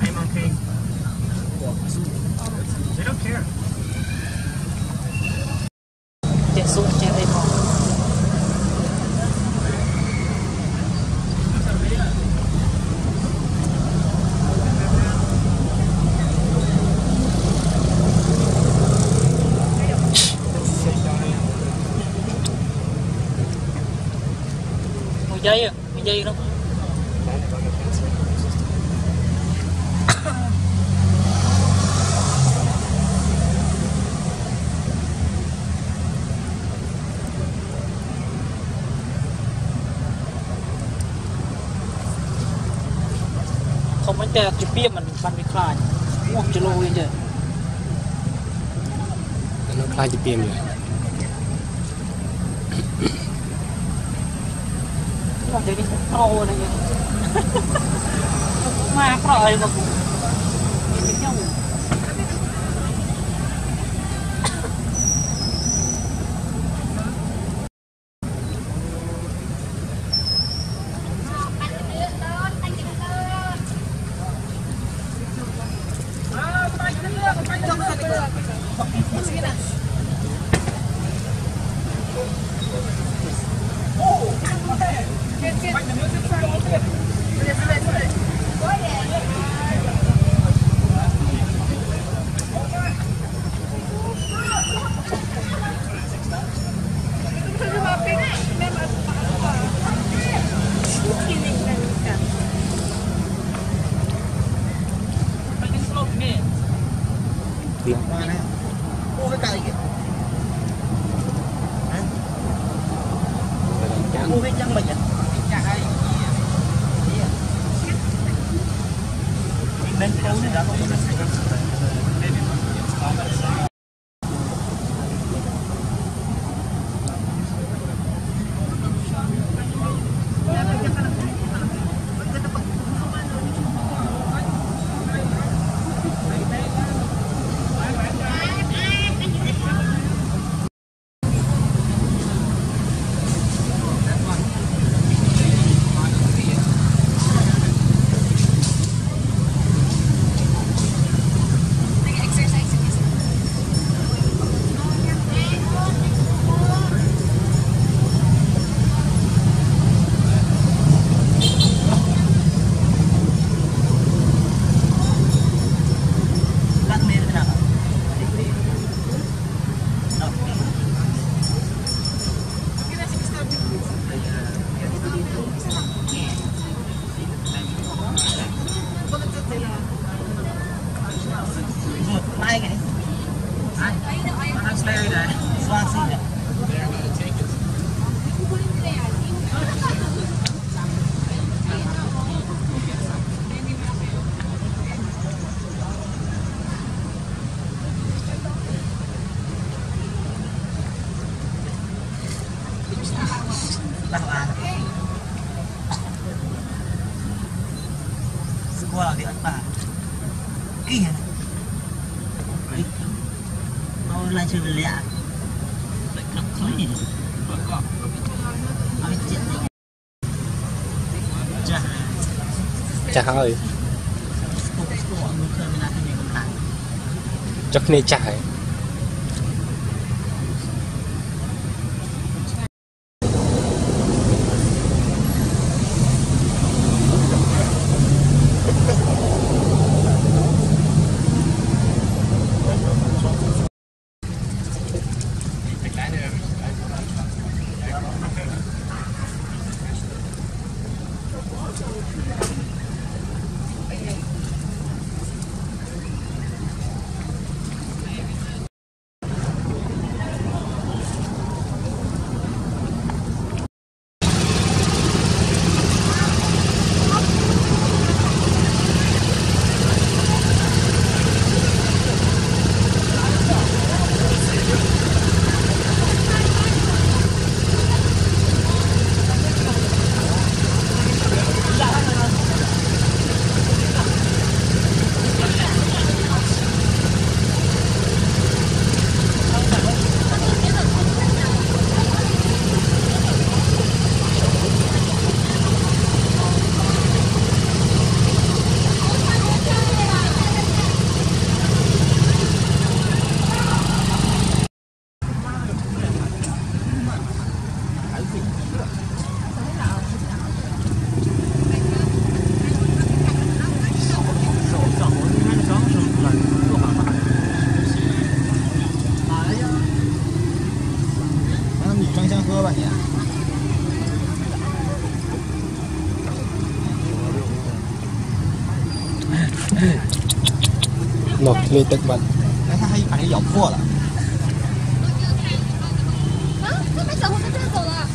Hey, monkey. They don't care. Để xuống cho đây bỏ. dây à, dây đâu តែជាពីមិនបានវាខ្លាចមកចលោវិញទេនៅខ្លាចជាពីមិនអត់ទេនេះប្រអូនេះមកប្រអីមក 我会这 yang. qua thì ấn bà. Kia này Đấy. nó lại chơi lẹ lại cắt khó gì nói chuyện này chà. Chà hơi chắc nên chả. 那被逮完，那他还把人咬破了。啊！又被小猴子抓走了。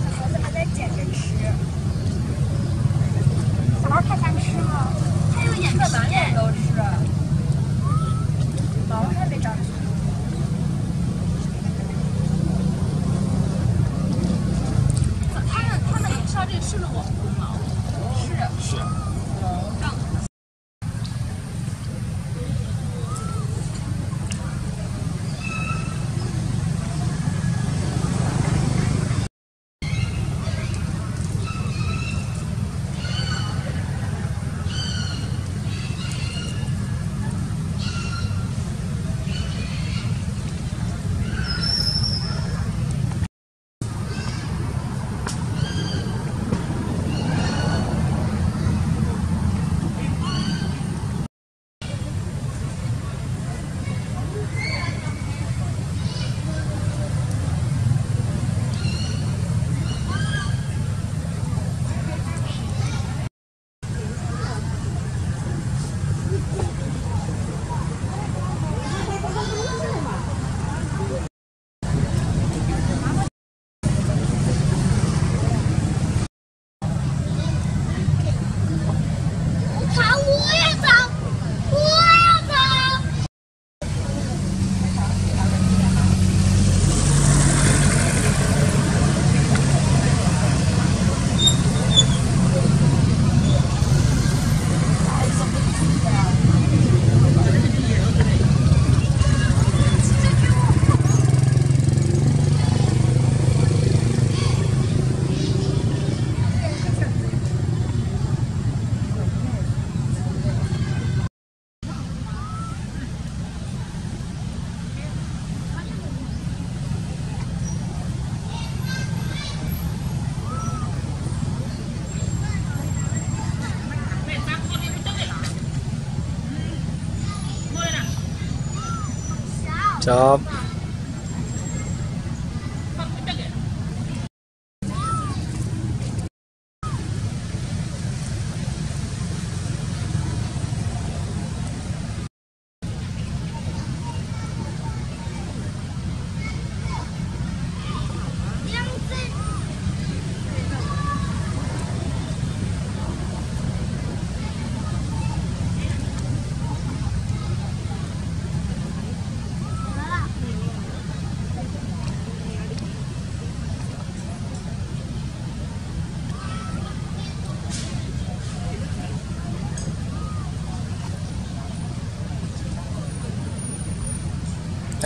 小猴子还在捡着吃。小猴太贪吃了，还有眼色吗？眼都是。毛还没长。好。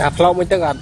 អាផ្លោកមួយទឹកអត់